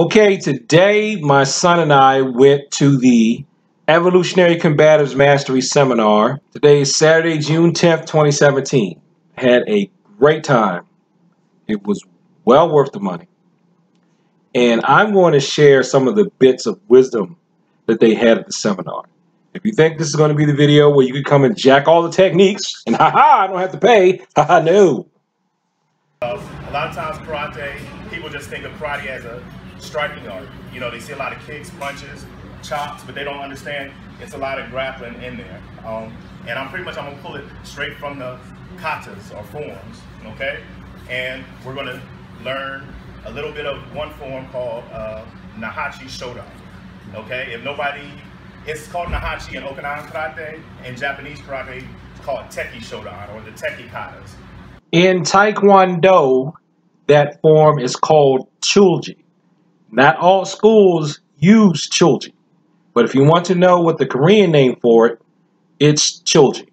Okay, today my son and I went to the Evolutionary Combatives Mastery Seminar. Today is Saturday, June 10th, 2017. Had a great time. It was well worth the money. And I'm going to share some of the bits of wisdom that they had at the seminar. If you think this is going to be the video where you can come and jack all the techniques and haha, I don't have to pay, haha, no. A lot of times karate, people just think of karate as a striking art. You know, they see a lot of kicks, punches, chops, but they don't understand it's a lot of grappling in there. Um, and I'm pretty much, I'm gonna pull it straight from the katas or forms, okay? And we're gonna learn a little bit of one form called uh, Naihanchi Shodan, okay? If nobody, it's called Naihanchi in Okinawan Karate, and Japanese Karate, it's called Tekki Shodan or the Tekki Katas. In Taekwondo, that form is called Chulji. Not all schools use Chulji. But if you want to know what the Korean name for it, it's Chulji.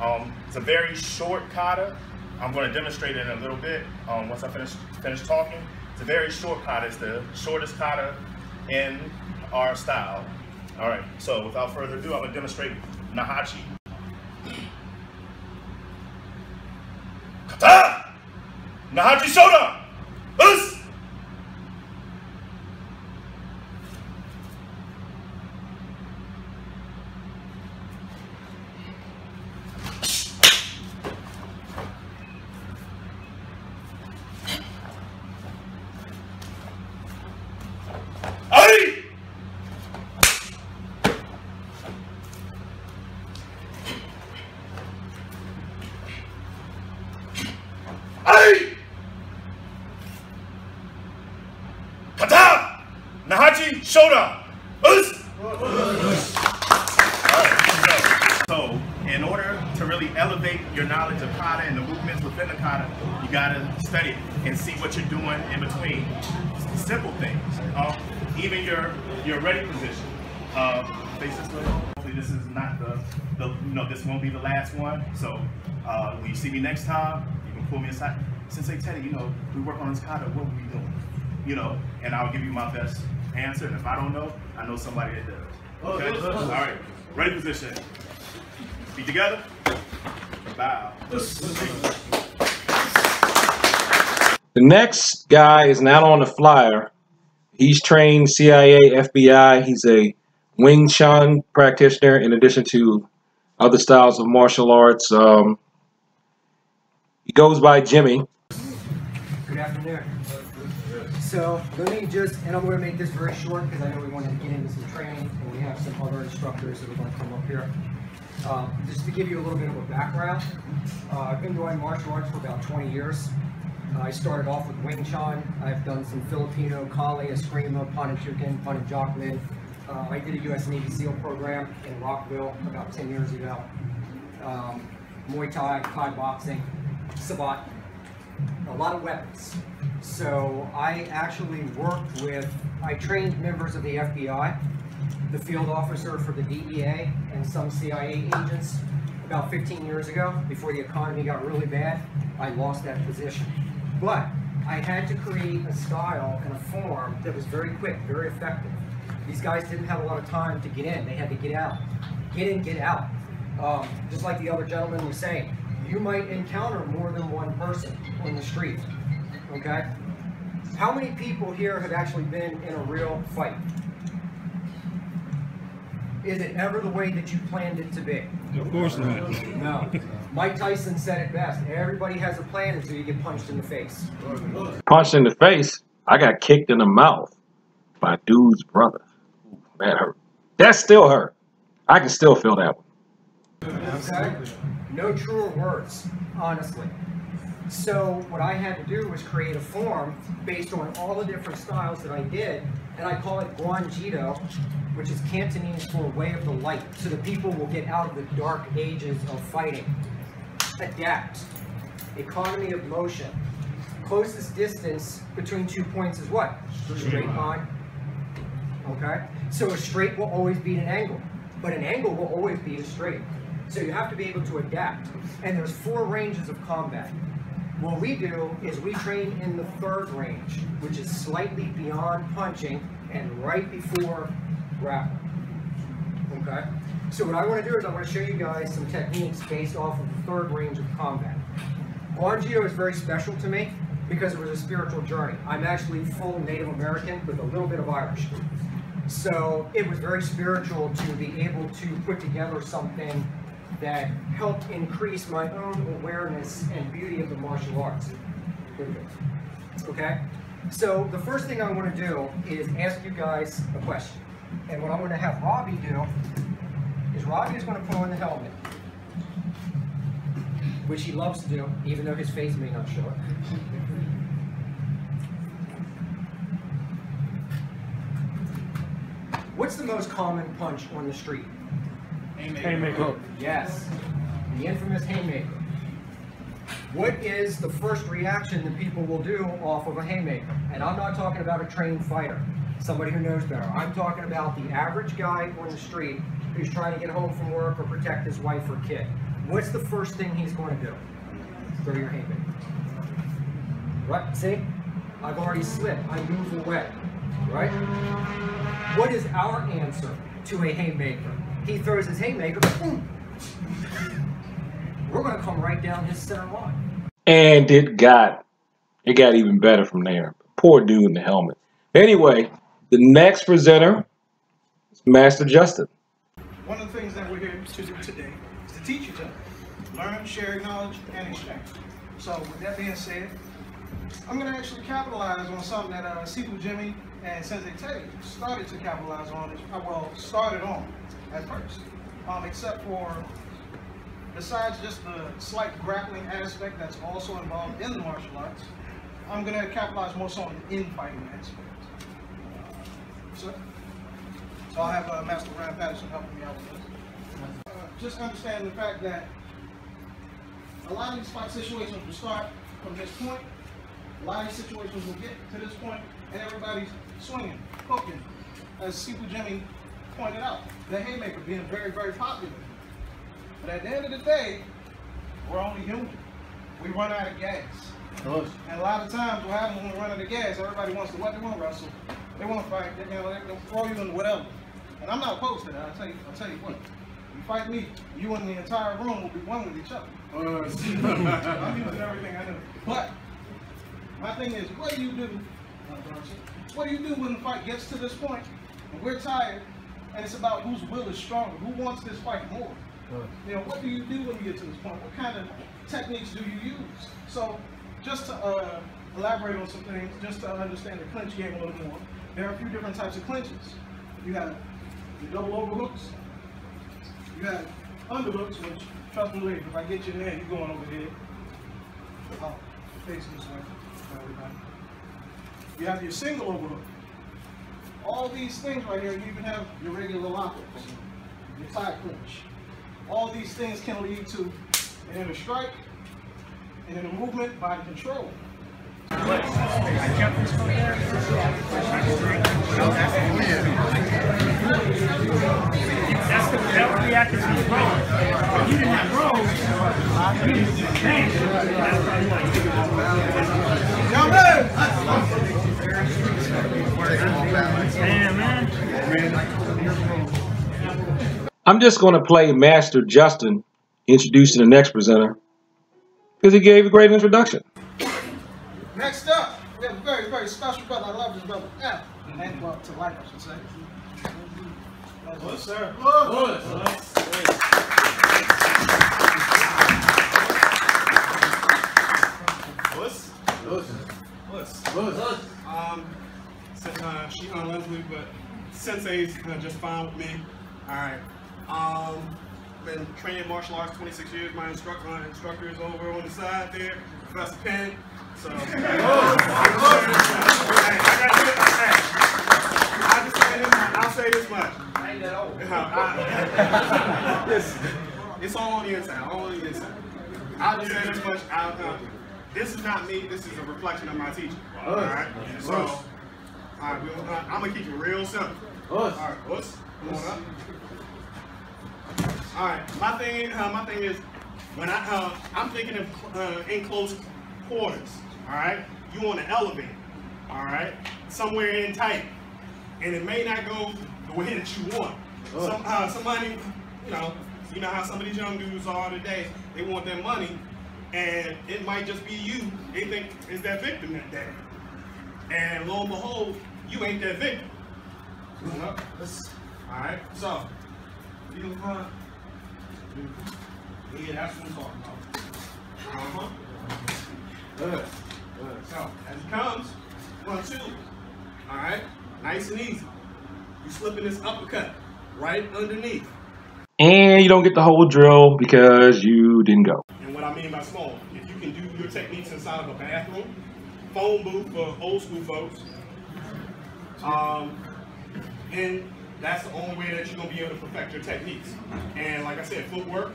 Um, it's a very short kata. I'm going to demonstrate it in a little bit um, once I finish, finish talking. It's a very short kata. It's the shortest kata in our style. All right, so without further ado, I'm going to demonstrate Naihanchi. Kata! Naihanchi Shodan! Us! Ai! Ai! Kata! Naihanchi Shoda! Us! Alright, so in order to really elevate your knowledge of kata and the movements within the kata, you gotta study it and see what you're doing in between. Simple things. Um, even your your ready position. Uh, face this way. Hopefully this is not the, the you know this won't be the last one. So uh, when you see me next time, you can pull me aside. Sensei Teddy, you know we work on this kata. What were we doing? You know, and I'll give you my best answer. And if I don't know, I know somebody that does. Okay. All right. Ready position. Feet together. Bow. The next guy is not on the flyer. He's trained CIA, FBI. He's a Wing Chun practitioner in addition to other styles of martial arts. Um, he goes by Jimmy. Good afternoon. So let me just, and I'm going to make this very short because I know we want to get into some training and we have some other instructors that are going to come up here. Um, just to give you a little bit of a background, uh, I've been doing martial arts for about 20 years. I started off with Wing Chun. I've done some Filipino, Kali, Eskrima, Panantukan, Pananjakman. Uh, I did a U.S. Navy SEAL program in Rockville about 10 years ago. Um, Muay Thai, Thai boxing, Savate, a lot of weapons. So I actually worked with, I trained members of the FBI, the field officer for the DEA, and some CIA agents about 15 years ago, before the economy got really bad, I lost that position. But I had to create a style and a form that was very quick, very effective. These guys didn't have a lot of time to get in, they had to get out. Get in, get out. Um, just like the other gentleman was saying, you might encounter more than one person on the street, okay? How many people here have actually been in a real fight? Is it ever the way that you planned it to be? Of course not. No. Mike Tyson said it best. Everybody has a plan until you get punched in the face. Punched in the face. I got kicked in the mouth by dude's brother. That hurt. That still hurt. I can still feel that one. Okay? No truer words, honestly. So what I had to do was create a form based on all the different styles that I did, and I call it Guanjido, which is Cantonese for way of the light, so the people will get out of the dark ages of fighting. Adapt. Economy of motion. Closest distance between two points is what? Straight line. Okay? So a straight will always beat an angle, but an angle will always beat a straight. So you have to be able to adapt. And there's four ranges of combat. What we do is we train in the third range, which is slightly beyond punching and right before grappling. Okay? So what I want to do is I want to show you guys some techniques based off of the third range of combat. Judo is very special to me because it was a spiritual journey. I'm actually full Native American with a little bit of Irish. So it was very spiritual to be able to put together something that helped increase my own awareness and beauty of the martial arts. Okay? So the first thing I want to do is ask you guys a question. And what I'm going to have Robbie do is Robbie is going to put on the helmet, which he loves to do, even though his face may not show it. What's the most common punch on the street? Haymaker. Oh, yes, the infamous haymaker. What is the first reaction that people will do off of a haymaker? And I'm not talking about a trained fighter, somebody who knows better. I'm talking about the average guy on the street who's trying to get home from work or protect his wife or kid. What's the first thing he's going to do? Throw your hand haymaker. Right, see? I've already slipped, I move away, right? What is our answer to a haymaker? He throws his haymaker, boom. We're gonna come right down his center line. And it got it got even better from there. Poor dude in the helmet. Anyway, the next presenter is Master Justin. One of the things that we're here to do today is to teach each other. Learn, share knowledge, and exchange. So with that being said, I'm going to actually capitalize on something that uh, Jimmy and Sensei Teddy started to capitalize on, uh, well, started on at first. Um, except for, besides just the slight grappling aspect that's also involved in the martial arts, I'm going to capitalize more so on the infighting aspect. So, so I'll have uh, Master Ryan Patterson helping me out with this. Uh, just understand the fact that a lot of these fight situations will start from this point. A lot of these situations will get to this point, and everybody's swinging, hooking, as Sifu Jimmy pointed out. The haymaker being very, very popular. But at the end of the day, we're only human. We run out of gas. Of And a lot of times what happens when we run out of gas, everybody wants to what they want to wrestle. They want to fight, they, you know, they, will throw you in whatever. And I'm not opposed to that, I'll tell you, I'll tell you what. You fight me, you and the entire room will be one with each other. I'm using everything I know. But my thing is, what do you do? What do you do when the fight gets to this point? and we're tired and it's about whose will is stronger, who wants this fight more? You know, what do you do when you get to this point? What kind of techniques do you use? So, just to uh, elaborate on some things, just to understand the clinch game a little more, there are a few different types of clinches. You have the double overhooks, you have underhooks, which, trust me, ladies, if I get you in there, you're going over here. Oh, face this way, for everybody. You have your single overhook. All these things right here, you even have your regular lockups, your tie clinch. All these things can lead to an inner strike, and in a movement, body control. That's the, that roll. If didn't have didn't man. I'm just going to play Master Justin introducing the next presenter because he gave a great introduction. Next up, we have a very, very special brother. I love this brother. Yeah. And well, to life, I should say. What's sir? What's? What's? Um, since uh, she on Leslie, but Sensei's uh, just fine with me. All right. Um, been training martial arts 26 years. My instructor, my instructor is over on the side there, Professor Penn. So, hey, I get, hey, I'll just say this much. I'll say this much. I ain't that old. it's, it's all on the inside. All on the inside. I'll just say this much. I'll, uh, this is not me. This is a reflection of my teacher. All right. So, all right, uh, I'm gonna keep it real simple. All right, what's come on up? All right, my thing, uh, my thing is, when I, uh, I'm thinking of uh, in close quarters, all right? You want to elevate, all right? Somewhere in tight, and it may not go the way that you want. Some, uh, somebody, you know, you know how some of these young dudes are today. They want their money, and it might just be you. They think is that victim that day, and lo and behold, you ain't that victim. All right, so you uh, yeah, that's what I'm talking about. Uh-huh. Good. Good. So, as it comes, one, two. All right. Nice and easy. You're slipping this uppercut right underneath. And you don't get the whole drill because you didn't go. And what I mean by small, if you can do your techniques inside of a bathroom, phone booth for old school folks, um, and that's the only way that you're gonna be able to perfect your techniques. And like I said, footwork,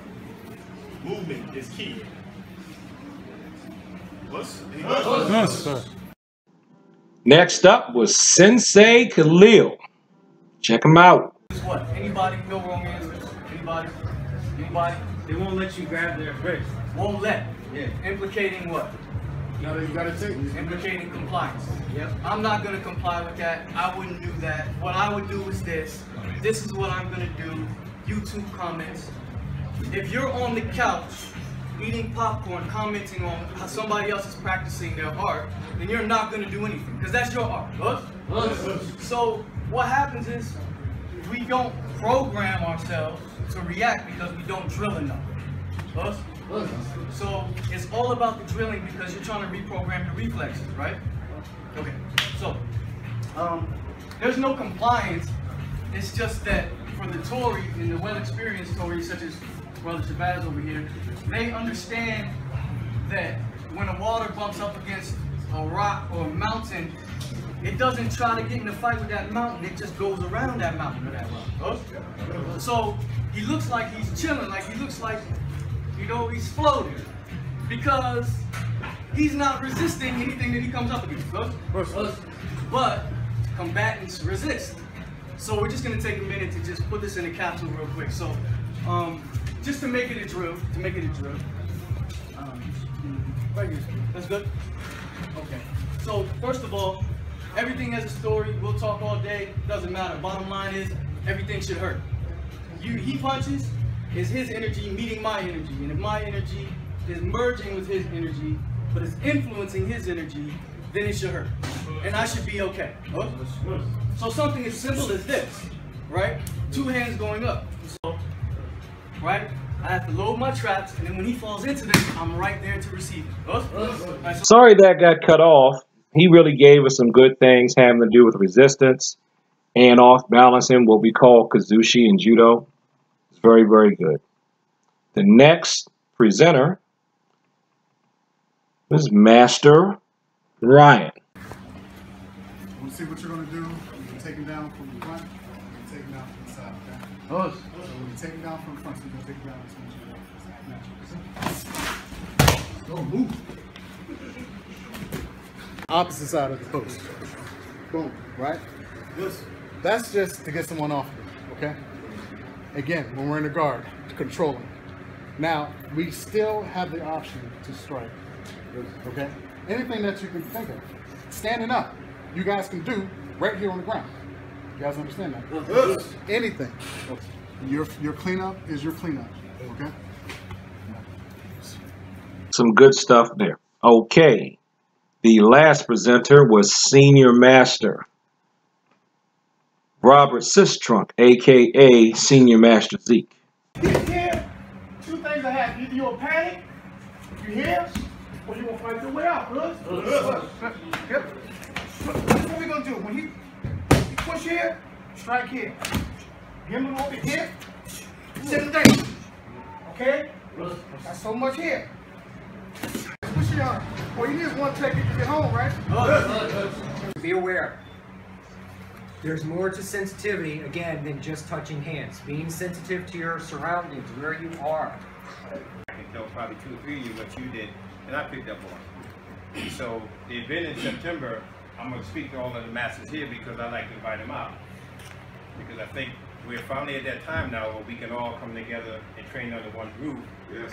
movement is key. What's any questions? Next up was Sensei Khalil. Check him out. What? Anybody no wrong answers? Anybody? Anybody? They won't let you grab their wrist. Won't let. Yeah. Implicating what? You gotta, you gotta take Implicating compliance. Yep. I'm not gonna comply with that. I wouldn't do that. What I would do is this. This is what I'm gonna do. YouTube comments. If you're on the couch eating popcorn, commenting on how somebody else is practicing their art, then you're not gonna do anything because that's your art. So what happens is we don't program ourselves to react because we don't drill enough. So it's all about the drilling because you're trying to reprogram the reflexes, right? Okay. So um, there's no compliance. It's just that for the tori and the well-experienced toris, such as Brother Shabazz over here, they understand that when the water bumps up against a rock or a mountain, it doesn't try to get in a fight with that mountain. It just goes around that mountain or that rock. So he looks like he's chilling, like he looks like, you know, he's floating. Because he's not resisting anything that he comes up against. But combatants resist. So we're just gonna take a minute to just put this in a capsule real quick. So, um, just to make it a drill, to make it a drill. Um, that's good. Okay. So first of all, everything has a story. We'll talk all day. Doesn't matter. Bottom line is, everything should hurt. You, he punches is his energy meeting my energy, and if my energy is merging with his energy, but it's influencing his energy, then it should hurt, and I should be okay. Huh? So something as simple as this, right? Two hands going up. So, right? I have to load my traps, and then when he falls into this, I'm right there to receive it. Huh? Right, so- Sorry that got cut off. He really gave us some good things having to do with resistance and off balancing, what we call kazushi in judo. It's very, very good. The next presenter is Master Ryan. We'll see what you're gonna do. You can take him down from the front, you can take him down from the side, okay? Oh, so when you take him down from front, so you're gonna take him down this one. Go, move. Opposite side of the post. Boom, right? Yes. That's just to get someone off you, okay? Again, when we're in the guard, controlling. Now, we still have the option to strike, okay? Anything that you can think of. Standing up, you guys can do right here on the ground. You guys understand that? Anything. Your, your cleanup is your cleanup, okay? Some good stuff there. Okay. The last presenter was Senior Master Robert Sistrunk, aka Senior Master Zeke. Get here, two things that happen. Either you'll panic, you hear, or you gonna fight your way out, huh? Yep. What we gonna do? When he, he push here, strike here. Give him a little bit here, sit him down. Okay? That's so much here. Push it on. Well, you need want to take to get home, right? Be aware. There's more to sensitivity, again, than just touching hands. Being sensitive to your surroundings, where you are. I can tell probably two or three of you what you did, and I picked up on. So the event in September, I'm going to speak to all of the masters here because I like to invite them out. Because I think we're finally at that time now where we can all come together and train under one roof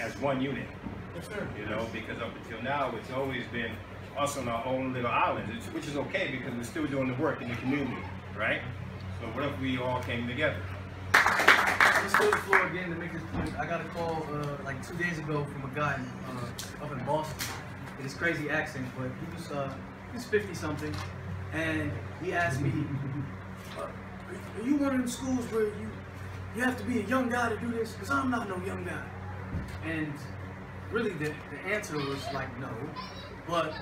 as one unit. Yes, sir. You know, because up until now, it's always been us on our own little islands, which is okay because we're still doing the work in the community, right? So what if we all came together? Let's go to the floor again to make this point. I got a call uh, like two days ago from a guy uh, up in Boston with his crazy accent, but he was uh, was 50 something, and he asked me, uh, "Are you one of them schools where you you have to be a young guy to do this? Because I'm not no young guy." And really, the, the answer was like no, but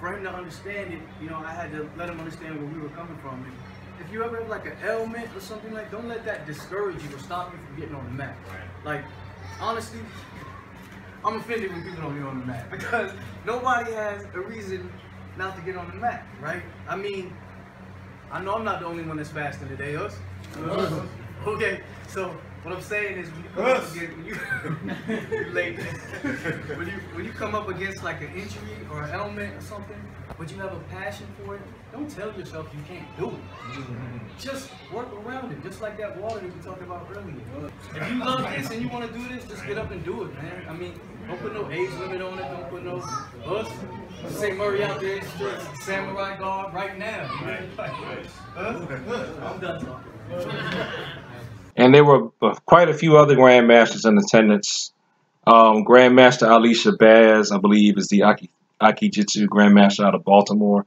for him to understand it, you know, I had to let him understand where we were coming from. And if you ever have like an ailment or something like, don't let that discourage you or stop you from getting on the mat. Like, honestly, I'm offended when people don't get on the mat because nobody has a reason not to get on the mat, right? I mean, I know I'm not the only one that's fasting today, us. Okay, so what I'm saying is when you come up against when you, when you when you come up against like an injury or an ailment or something, but you have a passion for it, don't tell yourself you can't do it. Mm-hmm. Just work around it, just like that water that we talked about earlier. If you love this and you want to do this, just get up and do it, man. I mean, don't put no age limit on it. Don't put no us. Say Murray out there samurai guard right now. I'm done talking. And there were uh, quite a few other grandmasters in attendance. Um, Grandmaster Ali Shabazz, I believe, is the Aki, Akijitsu Grandmaster out of Baltimore.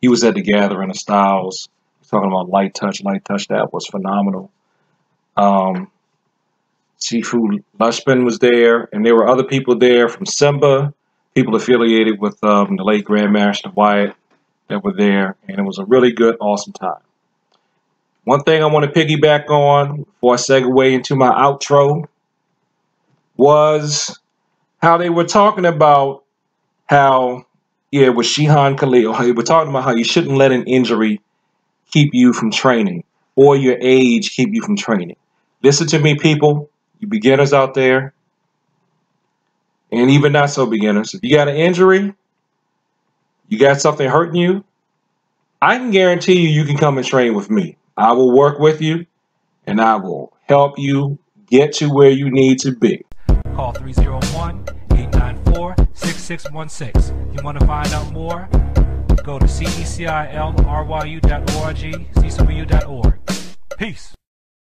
He was at the Gathering of Styles, talking about light touch. Light touch, that was phenomenal. Um, Sifu Lushman was there, and there were other people there from Simba, people affiliated with um, the late Grand Grandmaster Wyatt that were there, and it was a really good, awesome time. One thing I want to piggyback on before I segue into my outro was how they were talking about how, yeah, with Shihan Khalil, they were talking about how you shouldn't let an injury keep you from training or your age keep you from training. Listen to me, people, you beginners out there, and even not so beginners. If you got an injury, you got something hurting you, I can guarantee you you can come and train with me. I will work with you and I will help you get to where you need to be. Call 301 894 6616. You want to find out more? Go to cecilryu.org, ccwu.org. Peace.